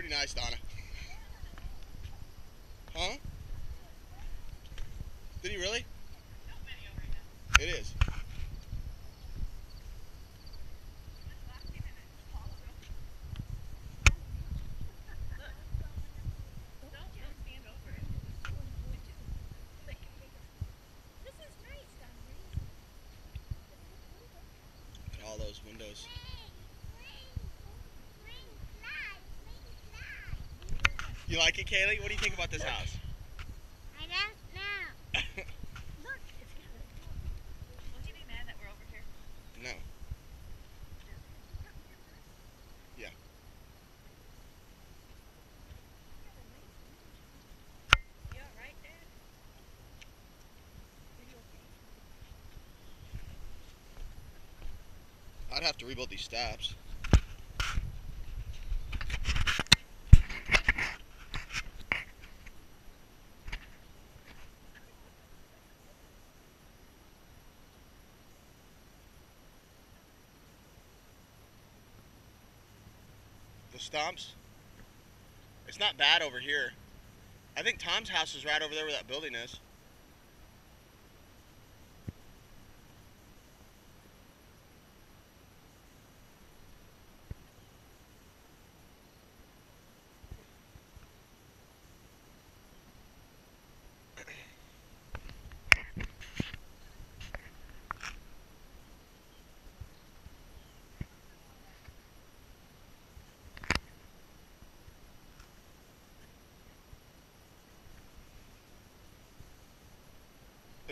nice, Donna. Huh? Did he really? It is. All those windows. You like it, Kaylee? What do you think about this house? I don't know. Look, it's Won't you be mad that we're over here? no. Yeah. You alright, Dad? I'd have to rebuild these steps. The stumps. It's not bad over here. I think Tom's house is right over there where that building is.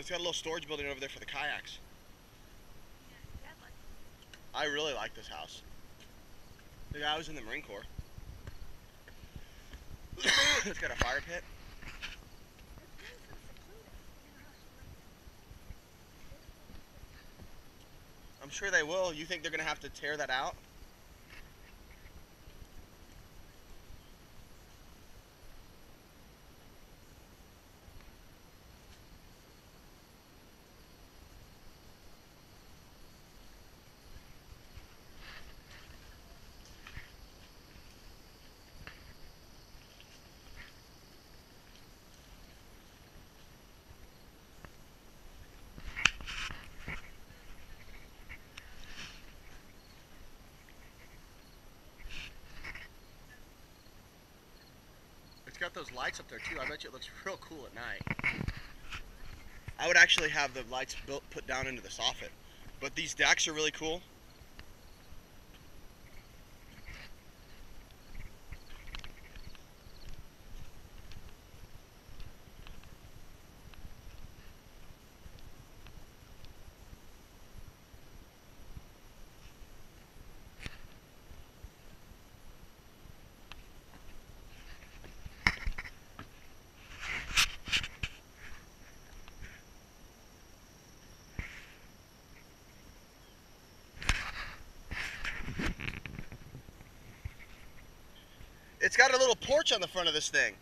It's got a little storage building over there for the kayaks. I really like this house. The guy was in the Marine Corps. it's got a fire pit. I'm sure they will. You think they're gonna have to tear that out? Got those lights up there too. I bet you it looks real cool at night. I would actually have the lights built put down into the soffit. But these decks are really cool. It's got a little porch on the front of this thing.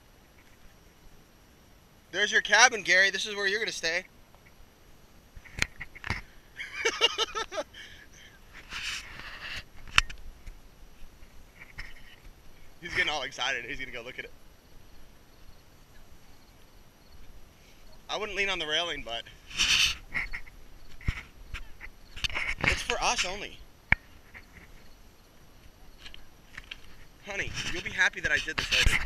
There's your cabin, Gary. This is where you're gonna stay. He's getting all excited. He's gonna go look at it. I wouldn't lean on the railing, but it's for us only. Honey, you'll be happy that I did this later.